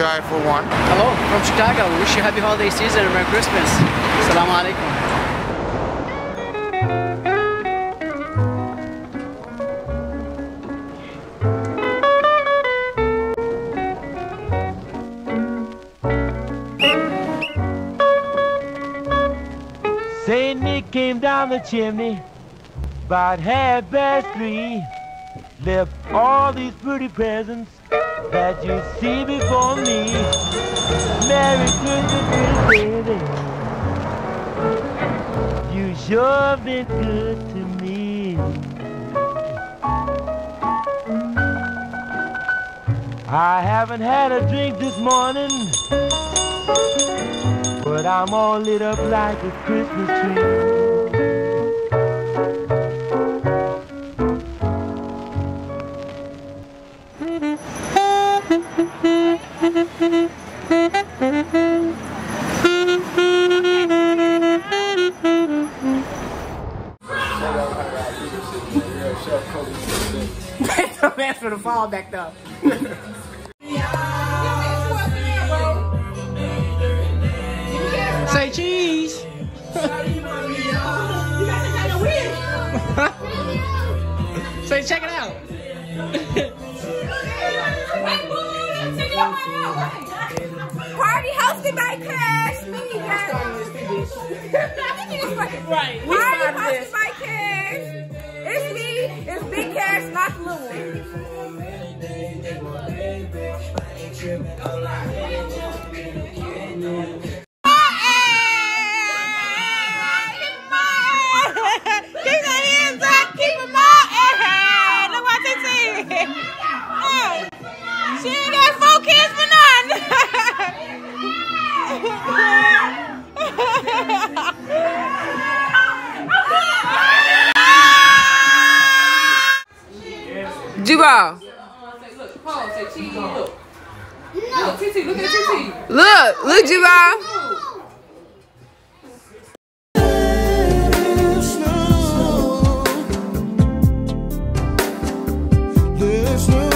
Jai for one. Hello, from Chicago. Wish you a happy holiday season and Merry Christmas. Assalamu alaikum. Saint Nick came down the chimney about half past three. Left all these pretty presents that you see before me. Merry Christmas, baby. You sure been good to me. I haven't had a drink this morning, but I'm all lit up like a Christmas tree. That's for the fall back though. Say cheese. Say check it out. Party hosted by Cash. Mini Right. Party We started hosted this. by Cash. It's me. It's Big Cash, not little one. J-Ball. Look, TT, look at TT. Look, look, J-Ball. There's no